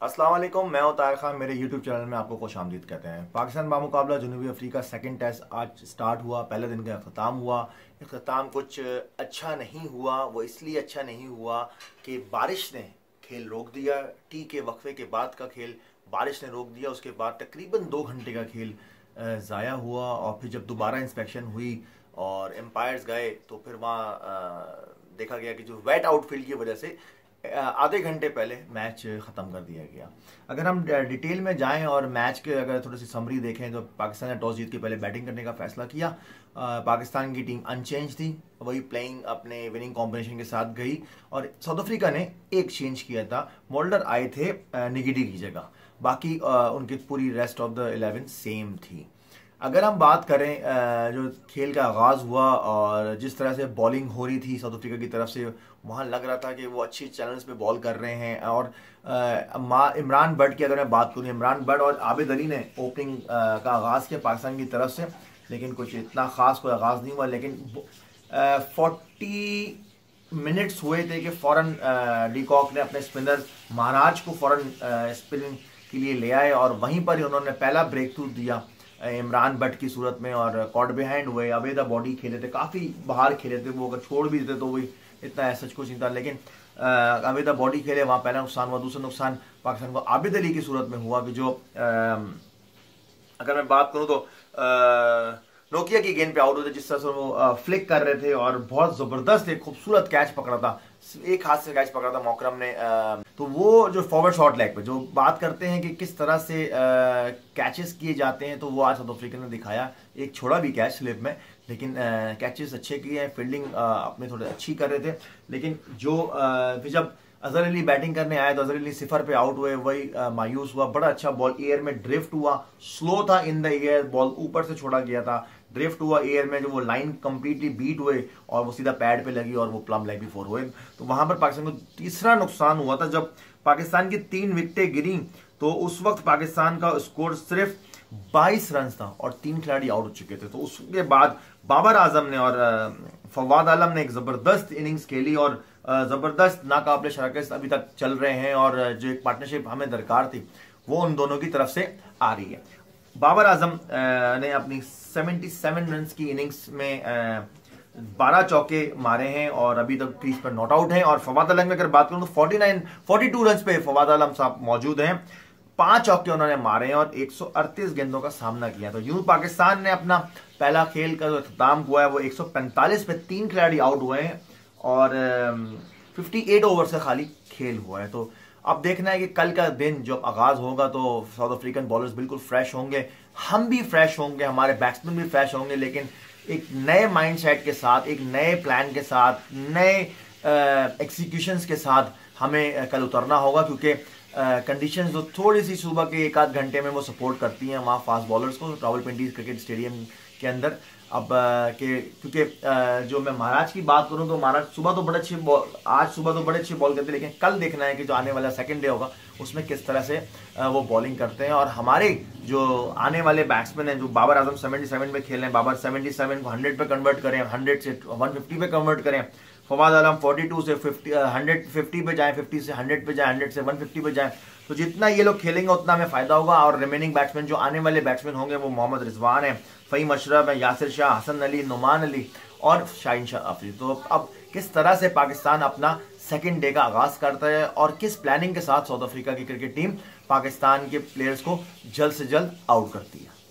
वालेकुम मैं तार खान। मेरे यूट्यूब चैनल में आपको खुश आमदीद कहते हैं। पाकिस्तान बामुकाबला जनूबी अफ्रीका सेकंड टेस्ट आज स्टार्ट हुआ। पहले दिन का अख्ताम हुआ। अख्ताम कुछ अच्छा नहीं हुआ। वो इसलिए अच्छा नहीं हुआ कि बारिश ने खेल रोक दिया। टी के वक्फे के बाद का खेल बारिश ने रोक दिया। उसके बाद तकरीबन दो घंटे का खेल ज़ाया हुआ और फिर जब दोबारा इंस्पेक्शन हुई और एम्पायर्स गए तो फिर वहाँ देखा गया कि जो वेट आउटफील्ड की वजह से आधे घंटे पहले मैच ख़त्म कर दिया गया। अगर हम डिटेल में जाएँ और मैच के अगर थोड़ी सी समरी देखें तो पाकिस्तान ने टॉस जीत के पहले बैटिंग करने का फैसला किया। पाकिस्तान की टीम अनचेंज थी, वही प्लेइंग अपने विनिंग कॉम्बिनेशन के साथ गई और साउथ अफ्रीका ने एक चेंज किया था। मोल्डर आए थे निगेटिव की जगह। बाकी उनकी पूरी rest of the eleven same थी। अगर हम बात करें जो खेल का आगाज़ हुआ और जिस तरह से बॉलिंग हो रही थी साउथ अफ्रीका की तरफ़ से, वहाँ लग रहा था कि वो अच्छी चैनल्स पे बॉल कर रहे हैं और इमरान बट की अगर मैं बात करूँ, इमरान बट और आबिद अली ने ओपनिंग का आगाज़ किया पाकिस्तान की तरफ़ से, लेकिन कुछ इतना ख़ास कोई आगाज़ नहीं हुआ, लेकिन फोर्टी मिनट्स हुए थे कि फ़ौरन डीकॉक ने अपने स्पिनर महाराज को फ़ौर स्पिनिंग के लिए ले आए और वहीं पर ही उन्होंने पहला ब्रेक थ्रू दिया। इमरान भट्ट की सूरत में और कॉट बिहाइंड हुए अवेदा बॉडी खेले थे काफ़ी बाहर खेले थे वो अगर छोड़ भी देते तो वही इतना सच कुछ नहीं था लेकिन अवेदा बॉडी खेले वहाँ पहला नुकसान हुआ दूसरा नुकसान पाकिस्तान को आबिद अली की सूरत में हुआ कि जो आ, अगर मैं बात करूँ तो आ, नोकिया की गेंद पे आउट होते जिस तरह से वो फ्लिक कर रहे थे और बहुत ज़बरदस्त एक खूबसूरत कैच पकड़ा था। एक हाथ से कैच पकड़ा था मोकरम ने तो वो जो फॉरवर्ड शॉट लेग पे, जो बात करते हैं कि किस तरह से कैचेस किए जाते हैं तो वो आज साउथ अफ्रीका ने दिखाया एक छोड़ा भी कैच स्लिप में। लेकिन कैचेस अच्छे किए हैं फील्डिंग अपने थोड़े अच्छी कर रहे थे। लेकिन जो फिर जब अजहर अली बैटिंग करने आए तो अजहर अली सिफर पे आउट हुए, वही मायूस हुआ। बड़ा अच्छा बॉल एयर में ड्रिफ्ट हुआ। स्लो था इन द एयर बॉल ऊपर से छोड़ा गया था। ड्रिफ्ट हुआ एयर में, जो वो लाइन कंप्लीटली बीट हुए और वो सीधा पैड पे लगी और वो प्लम लेग भी फोर हुए। तो वहाँ पर पाकिस्तान को तीसरा नुकसान हुआ था, जब पाकिस्तान की तीन विकटें गिरी तो उस वक्त पाकिस्तान का स्कोर सिर्फ़ 22 रन था और तीन खिलाड़ी आउट हो चुके थे। तो उसके बाद बाबर आज़म ने और फवाद आलम ने एक ज़बरदस्त इनिंग्स खेली और ज़बरदस्त नाकाबले शराकत अभी तक चल रहे हैं और जो एक पार्टनरशिप हमें दरकार थी, वो उन दोनों की तरफ़ से आ रही है। बाबर आज़म ने अपनी 77 रन की इनिंग्स में बारह चौके मारे हैं और अभी तक क्रीज पर नॉट आउट हैं। और फवाद आलम की अगर बात करूँ तो 49 42 रन पे फवाद आलम साहब मौजूद हैं। पाँच चौके उन्होंने मारे हैं और 138 गेंदों का सामना किया। तो यूँ पाकिस्तान ने अपना पहला खेल का जो अख्ताम हुआ है, वो 145 पे तीन खिलाड़ी आउट हुए हैं और 58 ओवर से खाली खेल हुआ है। तो अब देखना है कि कल का दिन जब आगाज़ होगा तो साउथ अफ्रीकन बॉलर्स बिल्कुल फ्रेश होंगे। हम भी फ्रेश होंगे, हमारे बैट्समैन भी फ्रेश होंगे, लेकिन एक नए माइंडसेट के साथ, एक नए प्लान के साथ, नए एग्जीक्यूशन के साथ हमें कल उतरना होगा क्योंकि कंडीशंस जो थोड़ी सी सुबह के एक आध घंटे में वो सपोर्ट करती हैं वहाँ फास्ट बॉलर्स को रावल पिंडी क्रिकेट स्टेडियम के अंदर। अब के, क्योंकि जो मैं महाराज की बात करूँ तो महाराज सुबह तो बड़े अच्छे बॉल, आज सुबह तो बड़े अच्छे बॉल करते लेकिन कल देखना है कि जो आने वाला सेकंड डे होगा, उसमें किस तरह से वो बॉलिंग करते हैं। और हमारे जो आने वाले बैट्समैन हैं, जो बाबर आज़म 77 में खेल रहे हैं, बाबर 77 को 100 पे कन्वर्ट करें 100 से 150 पे कन्वर्ट करें फवाद आलम 42 से 50 150 पे जाए 50 से 100 पे जाए 100 से 150 पे जाए। तो जितना ये लोग खेलेंगे, उतना हमें फ़ायदा होगा। और रिमेनिंग बैट्समैन जो आने वाले बैट्समैन होंगे, वो मोहम्मद रिजवान है, फ़हीम अशरफ है, यासिर शाह, हसन अली, नुमान अली और शाहिन शाह अफरी तो अब किस तरह से पाकिस्तान अपना सेकेंड डे का आगाज़ करता है और किस प्लानिंग के साथ साउथ अफ्रीका की क्रिकेट टीम पाकिस्तान के प्लेयर्स को जल्द से जल्द आउट करती है?